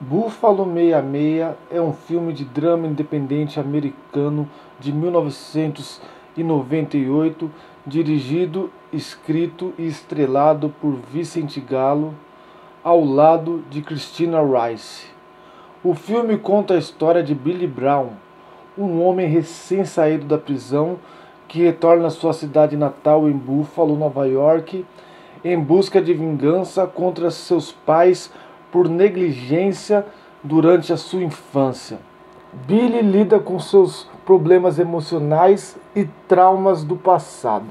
Buffalo 66 é um filme de drama independente americano de 1998, dirigido, escrito e estrelado por Vicente Gallo, ao lado de Christina Rice. O filme conta a história de Billy Brown, um homem recém-saído da prisão que retorna à sua cidade natal em Buffalo, Nova York, em busca de vingança contra seus pais por negligência durante a sua infância. Billy lida com seus problemas emocionais e traumas do passado.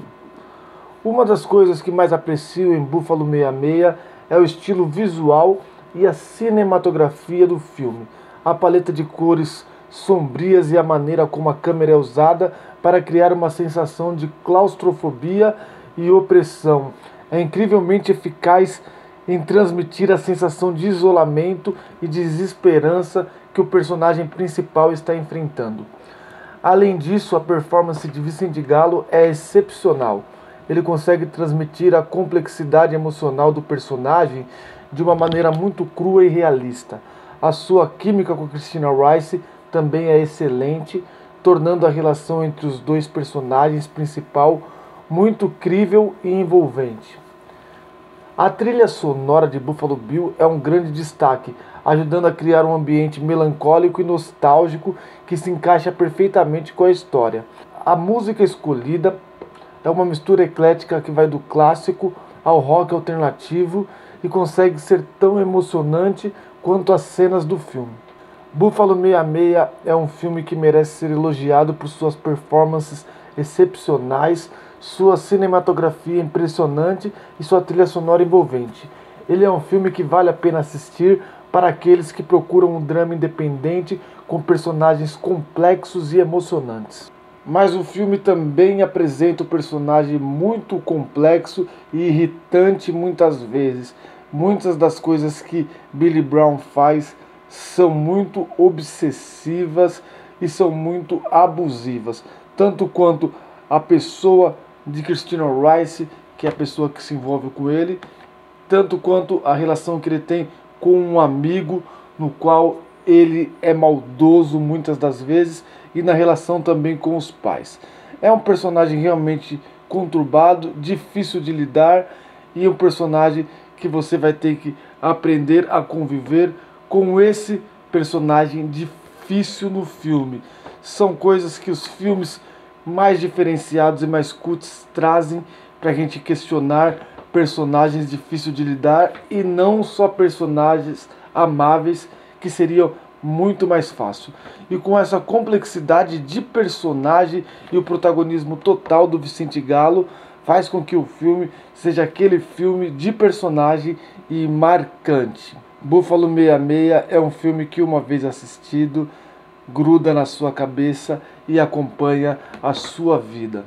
Uma das coisas que mais aprecio em Buffalo 66 é o estilo visual e a cinematografia do filme. A paleta de cores sombrias e a maneira como a câmera é usada para criar uma sensação de claustrofobia e opressão. É incrivelmente eficaz em transmitir a sensação de isolamento e desesperança que o personagem principal está enfrentando. Além disso, a performance de Vicente Gallo é excepcional. Ele consegue transmitir a complexidade emocional do personagem de uma maneira muito crua e realista. A sua química com Christina Rice também é excelente, tornando a relação entre os dois personagens principal muito crível e envolvente. A trilha sonora de Buffalo Bill é um grande destaque, ajudando a criar um ambiente melancólico e nostálgico que se encaixa perfeitamente com a história. A música escolhida é uma mistura eclética que vai do clássico ao rock alternativo e consegue ser tão emocionante quanto as cenas do filme. Buffalo 66 é um filme que merece ser elogiado por suas performances excepcionais sua cinematografia impressionante e sua trilha sonora envolvente. Ele é um filme que vale a pena assistir para aqueles que procuram um drama independente com personagens complexos e emocionantes. Mas o filme também apresenta um personagem muito complexo e irritante muitas vezes. Muitas das coisas que Billy Brown faz são muito obsessivas e são muito abusivas, tanto quanto a pessoa de Christina Rice, que é a pessoa que se envolve com ele, tanto quanto a relação que ele tem com um amigo no qual ele é maldoso muitas das vezes e na relação também com os pais. É um personagem realmente conturbado, difícil de lidar e um personagem que você vai ter que aprender a conviver com esse personagem difícil no filme. São coisas que os filmes mais diferenciados e mais cultos trazem para a gente questionar personagens difíceis de lidar e não só personagens amáveis que seriam muito mais fácil. E com essa complexidade de personagem e o protagonismo total do Vicente Galo, faz com que o filme seja aquele filme de personagem e marcante. Buffalo 66 é um filme que uma vez assistido gruda na sua cabeça e acompanha a sua vida.